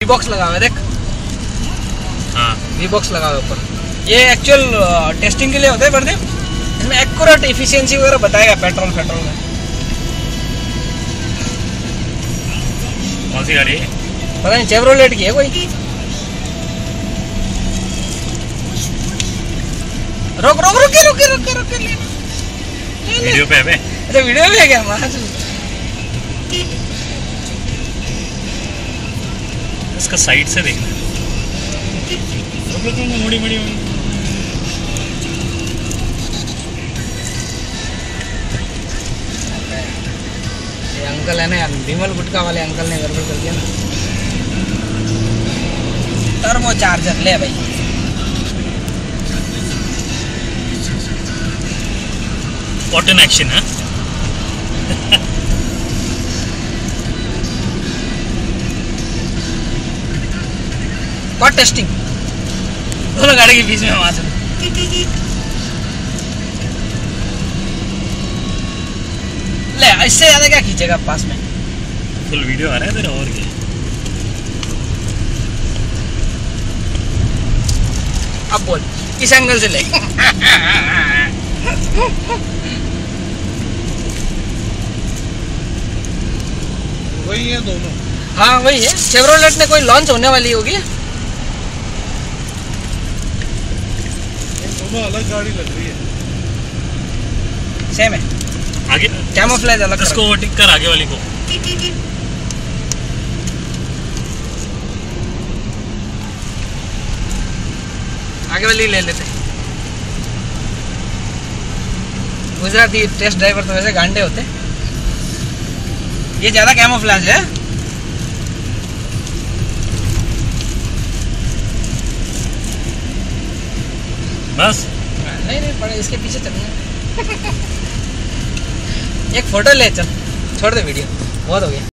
We box लगा हुआ देख। हाँ। वी बॉक्स लगा हुआ ऊपर। ये एक्चुअल टेस्टिंग के लिए होता है प्रदीप? इसमें एक्यूरेट इफिशियंसी वगैरह बताएगा पेट्रोल पेट्रोल में। कौन सी गाड़ी? है पता नहीं चेवरोलेट की है कोई? रोक रोक रुके रुके रुके रुके वीडियो पे है बे। अच्छा वीडियो में है क्या? वहाँ इसका साइड से देखना। रुक, मुड़ी अंकल है ना यार विमल गुटका वाले अंकल ने गड़बड़ कर दिया ना। टर्बो चार्जर ले भाई। वॉट एन एक्शन है? कॉट टेस्टिंग दोनों गाड़ी के बीच में आवाज़ है ले इससे ज़्यादा क्या खींचेगा पास में? फुल वीडियो आ रहा है तेरा और क्या? अब बोल इस एंगल से ले। वही है दोनों। हाँ वही है। शेवरोलेट ने कोई लॉन्च होने वाली होगी? दोनों अलग गाड़ी लग रही है। सेम है। आगे कैमोफ्लेज अलग इसको। ओवरटेक कर आगे वाली को। आगे वाली ले लेते। गुजराती टेस्ट ड्राइवर तो वैसे गांडे होते। ये ज़्यादा कैमोफ्लेज है। बस। नहीं नहीं, पड़े, इसके पीछे चलना एक फ़ोटो ले, चल, छोड़ दे वीडियो, बहुत हो गया।